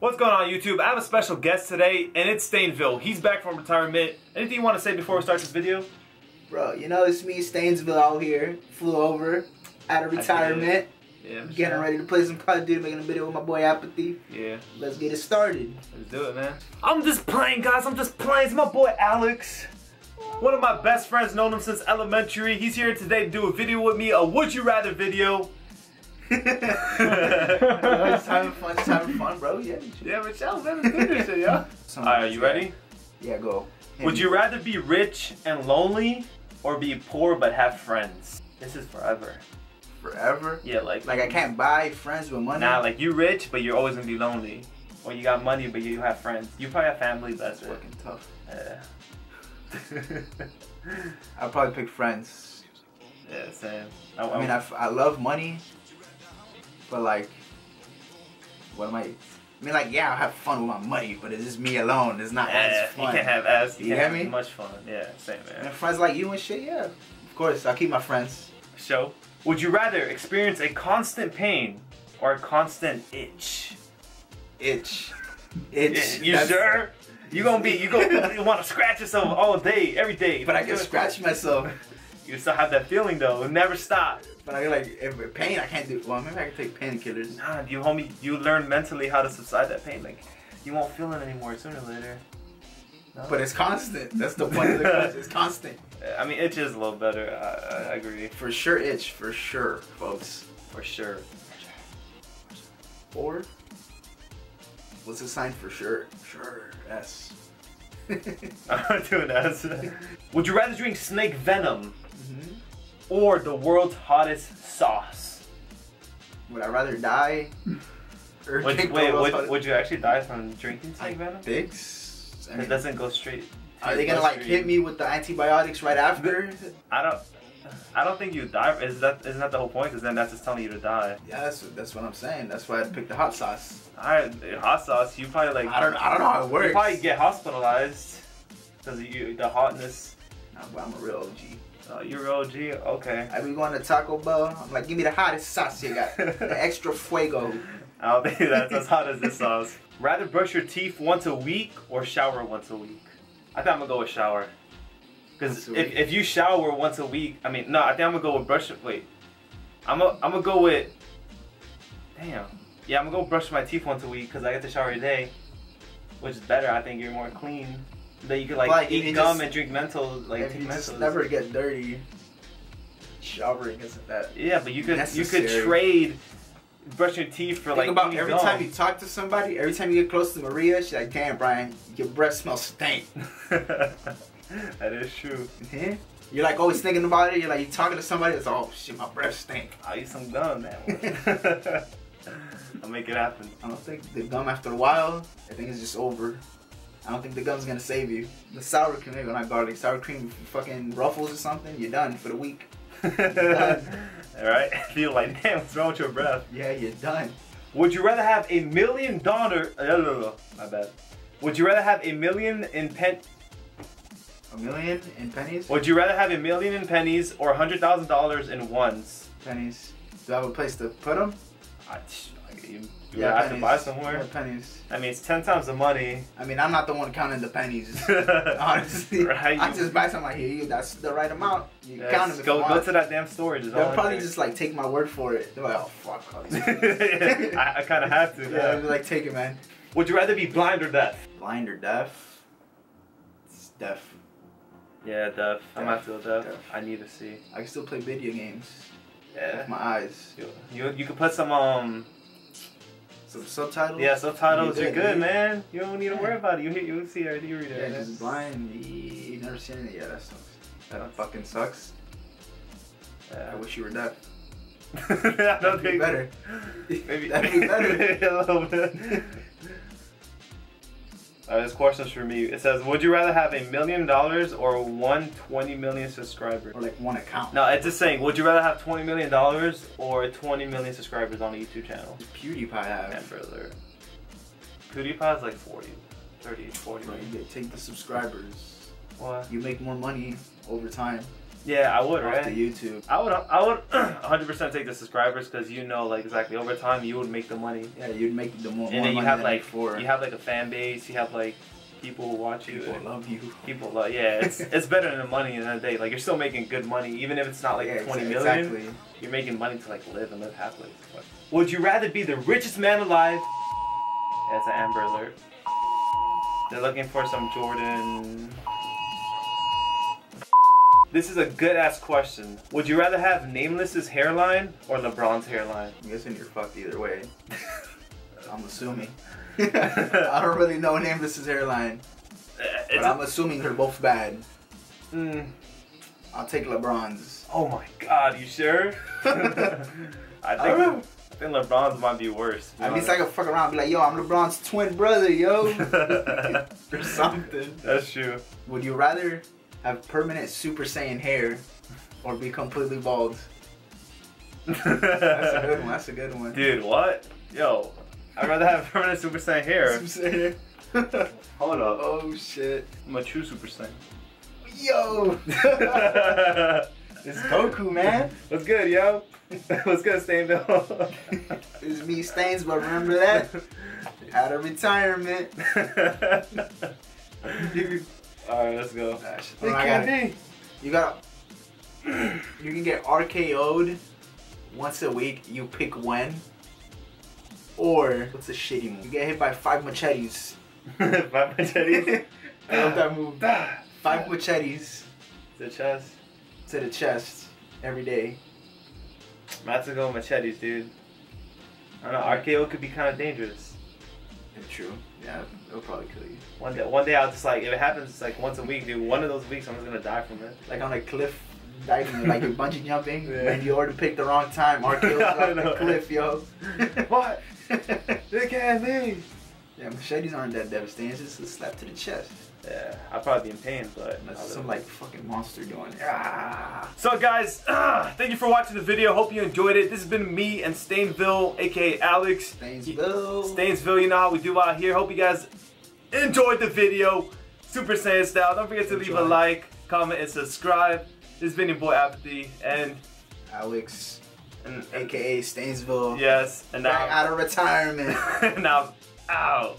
What's going on YouTube? I have a special guest today and it's Stainville. He's back from retirement. Anything you want to say before we start this video? Bro, you know it's me, Stainsville out here. Flew over out of retirement. Yeah. Getting sure. ready to play some Call of Duty, making a video with my boy Apathy. Yeah. Let's get it started. Let's do it, man. I'm just playing, guys. I'm just playing. It's my boy Alex. One of my best friends, known him since elementary. He's here today to do a video with me, a Would You Rather video. It's having fun, it's having fun, bro. Yeah. Yeah, Michelle, man, let's do this shit, yo. Alright, are you ready? Yeah, go. Hit Would me. you rather be rich and lonely or be poor but have friends? This is forever. Forever? Yeah, like like I can't buy friends with money. Nah, like you rich but you're always gonna be lonely, or you got money but you have friends. You probably have family, but that's fucking tough. Yeah. I'll probably pick friends. Yeah, same. I, I mean, I, I love money, but like, what am I? I mean, like, yeah, I'll have fun with my money, but it's just me alone. It's not yeah, as fun. You can't have as you, you get me? Much fun. Yeah, same man. And friends like you and shit, yeah. Of course, I'll keep my friends. So, would you rather experience a constant pain or a constant itch? Itch. Itch. You That's... sure? You gonna be you gonna want to scratch yourself all day, every day. But I can scratch myself. You still have that feeling though. It never stop. But I feel like if pain, I can't do. Well, maybe I can take painkillers. Nah, you homie, you learn mentally how to subside that pain. Like you won't feel it anymore sooner or later. No? But it's constant. That's the point of the question. It's constant. I mean, itch is a little better. I, I agree. For sure, itch. For sure, folks. For sure. Or what's the sign for sure? Sure. S. I'm not doing S. Would you rather drink snake venom mm-hmm. or the world's hottest sauce? Would I rather die? Or would, you, wait, would, would, you actually die from drinking snake I venom? Think. I mean, it doesn't go straight. Are they gonna like hit me with the antibiotics right after? I don't. I don't think you die. Is that isn't that the whole point? Because then that's just telling you to die. Yeah, that's that's what I'm saying. That's why I picked the hot sauce. Alright, hot sauce. You probably like. I don't. I don't know how it works. You probably get hospitalized because you the hotness. Nah, but I'm a real OG. Oh, you're real OG. Okay. I be going to Taco Bell. I'm like, give me the hottest sauce you got. the extra fuego. I don't think that's as hot as this sauce. Rather brush your teeth once a week or shower once a week. I think I'm gonna go with shower. Because if, if you shower once a week, I mean, no, I think I'm gonna go with brush. Wait, I'm gonna I'm gonna go with. Damn. Yeah, I'm gonna go brush my teeth once a week because I get to shower a day, which is better. I think you're more clean. That you could like eat gum just, and drink mental like you just never get dirty. Showering isn't that? Yeah, but you could necessary. you could trade brush your teeth for Think like about every gum. time you talk to somebody, every time you get close to Maria, she's like, "Damn, Brian, your breath smells stink." that is true. Mm-hmm. You're like always thinking about it. You're like you're talking to somebody. It's oh shit, my breath stink. I'll eat some gum, man. I'll make it happen. I don't think the gum after a while. I think it's just over. I don't think the gum's gonna save you. The sour cream, maybe not garlic, sour cream, fucking ruffles or something. You're done for the week. All right. I feel like damn. What's wrong with your breath? Yeah, you're done. Would you rather have a million dollar? Uh, my bad. Would you rather have a million in pen? Million in pennies? Would you rather have a million in pennies or a hundred thousand dollars in ones? Pennies. Do I have a place to put them? I, you, you yeah, have to buy somewhere. Yeah, pennies. I mean, it's ten times the money. I mean, I'm not the one counting the pennies. honestly, right? I just buy something here. You, that's the right amount. You count them. Go, go to that damn storage. They'll probably just like take my word for it. They're like, oh fuck. I, I kind of have to. Yeah, I'd be like, take it, man. Would you rather be blind or deaf? Blind or deaf? It's deaf. Yeah, deaf. I'm have to go deaf. deaf. I need to see. I can still play video games. Yeah. With my eyes. You you, you could put some um. Some subtitles. Yeah, subtitles. You're, good, good man. You don't need to worry about it. You you see it. You read it. Yeah, just blind. You never seen it. Yeah, that sucks. That fucking sucks. Yeah. I wish you were deaf. I don't think better. Maybe that'd be better. a little bit. Uh, this question's for me. It says, would you rather have a million dollars or one 20 million subscribers? Or like one account. No, it's just saying, would you rather have 20 million dollars or 20 million subscribers on a YouTube channel? PewDiePie have? Yeah, brother. PewDiePie's like 40, 30, 40 Bro, you take the subscribers. What? You make more money over time. Yeah, I would, right? to YouTube. I would, I would 100% take the subscribers because you know, like exactly over time you would make the money, Yeah, you'd make the more, and then you have like before. you have like a fan base, you have like people who watch you. people love you. People love, yeah, it's it's better than the money in the day. Like you're still making good money, even if it's not like yeah, twenty exa- million. Exactly. You're making money to like live and live happily. Would you rather be the richest man alive? Yeah, it's an Amber Alert. They're looking for some Jordan. This is a good ass question. Would you rather have Nameless's hairline or LeBron's hairline? I'm guessing you're fucked either way. I'm assuming. I don't really know Nameless's hairline, Uh, but It's I'm assuming they're both bad. mm, I'll take LeBron's. oh my god, you sure? I I think don't. I think LeBron's might be worse. At least I can fuck around and be like, yo, I'm LeBron's twin brother, yo. or something. That's true. Would you rather have permanent Super Saiyan hair or be completely bald? That's a good one. That's a good one. Dude, what? Yo, I'd rather have permanent Super Saiyan hair. Super Saiyan. Hold up. oh shit. I'm a true Super Saiyan. Yo. it's Goku, man. What's good, yo? What's good, Stainville? It's me, Stains, but remember that? Out of retirement. Dude. Alright, let's go. Gosh, It can't got it. be. You got. You can get RKO'd once a week. You pick when. Or what's a shitty move? You get hit by five machetes. Five machetes. I love that move. Five machetes The chest. to the chest every day. I'm about to go machetes, dude. I don't know, RKO could be kind of dangerous. It's true. Yeah, it'll probably kill you. One day, one day I'll just like, if it happens it's like once a week, dude, one of those weeks I'm just gonna die from it. Like on a cliff diving, like you're bungee jumping, Yeah. and you already picked the wrong time. RKO's I off know. the cliff, yo. What? It can't be. Yeah, machetes aren't that devastating. It's just a slap to the chest. Yeah, I'll probably be in pain, but That's some like fucking monster doing. Ah. So guys, thank you for watching the video. Hope you enjoyed it. This has been me and Stainville, aka Alex. Stainsville. Stainsville, you know how we do out here. Hope you guys enjoyed the video. Super Saiyan style. Don't forget to leave a like, comment, and subscribe. This has been your boy Apathy, and Alex, and, and aka Stainsville. yes, and Back now out of retirement. now out.